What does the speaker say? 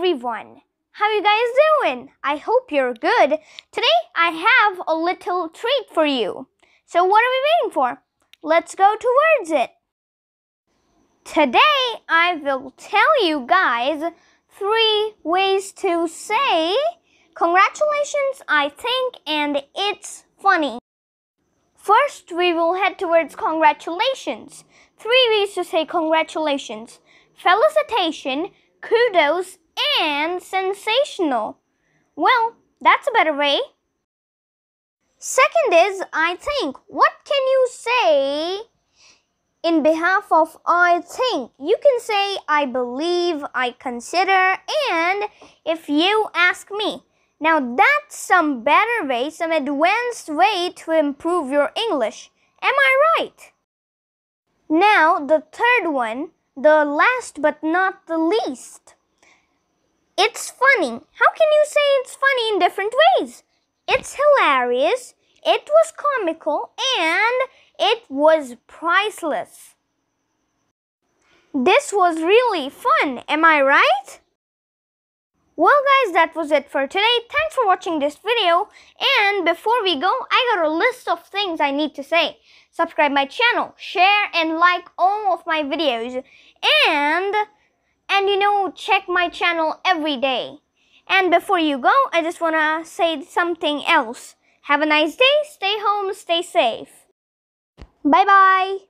everyone. How you guys doing? I hope you're good. Today I have a little treat for you. So what are we waiting for? Let's go towards it. Today I will tell you guys three ways to say congratulations, I think, and it's funny. First, we will head towards congratulations. Three ways to say congratulations. Felicitation, kudos, and sensational. Well, that's a better way. Second is, I think. What can you say in behalf of I think? You can say I believe, I consider, and if you ask me. Now that's some better way, some advanced way to improve your English. Am I right? Now the third one, the last but not the least. It's funny. How can you say it's funny in different ways? It's hilarious, it was comical, and it was priceless. This was really fun, am I right? Well guys, that was it for today. Thanks for watching this video. And before we go, I got a list of things I need to say. Subscribe my channel, share and like all of my videos. And and you know check my channel every day. And before you go, I just want to say something else. Have a nice day, stay home, stay safe. Bye bye.